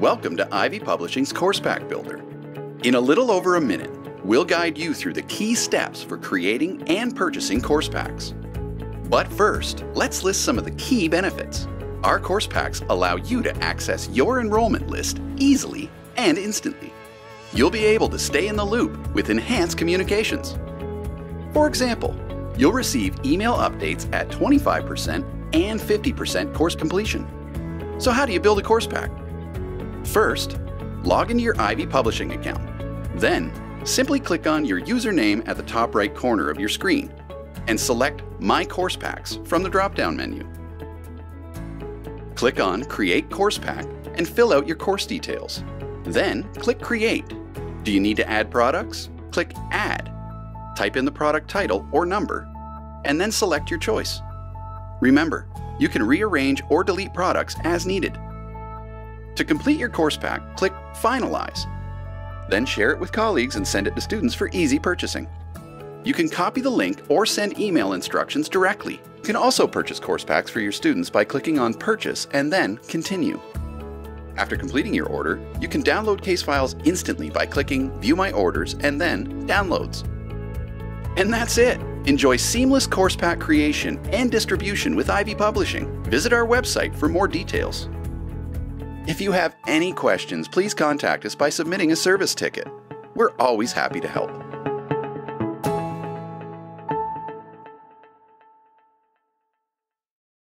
Welcome to Ivey Publishing's Course Pack Builder. In a little over a minute, we'll guide you through the key steps for creating and purchasing course packs. But first, let's list some of the key benefits. Our course packs allow you to access your enrollment list easily and instantly. You'll be able to stay in the loop with enhanced communications. For example, you'll receive email updates at 25% and 50% course completion. So, how do you build a course pack? First, log into your Ivey Publishing account. Then, simply click on your username at the top right corner of your screen and select My Course Packs from the drop down menu. Click on Create Course Pack and fill out your course details. Then, click Create. Do you need to add products? Click Add. Type in the product title or number, and then select your choice. Remember, you can rearrange or delete products as needed. To complete your course pack, click Finalize. Then share it with colleagues and send it to students for easy purchasing. You can copy the link or send email instructions directly. You can also purchase course packs for your students by clicking on Purchase and then Continue. After completing your order, you can download case files instantly by clicking View My Orders and then Downloads. And that's it! Enjoy seamless course pack creation and distribution with Ivey Publishing. Visit our website for more details. If you have any questions, please contact us by submitting a service ticket. We're always happy to help.